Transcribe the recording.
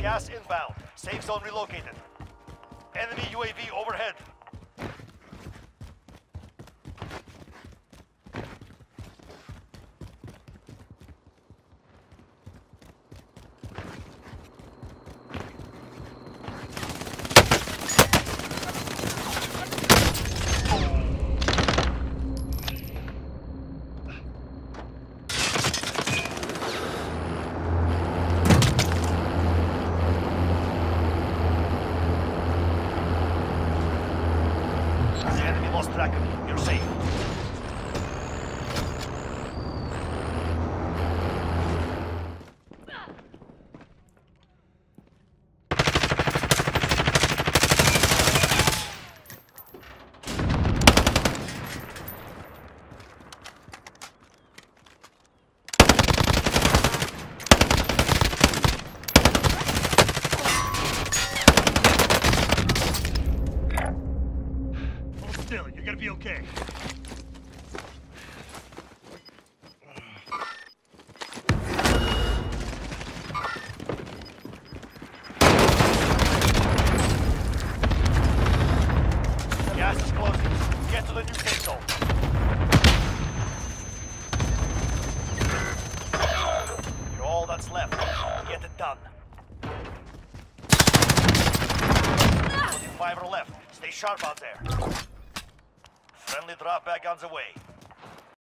gas inbound. Safe zone relocated. Enemy UAV overhead. Enemy lost track of you. You're safe. Still. You're gonna be okay. Gas is closing. Get to the new safe zone. All that's left. Get it done. 25 are left. Stay sharp out there. Friendly drop back on the way.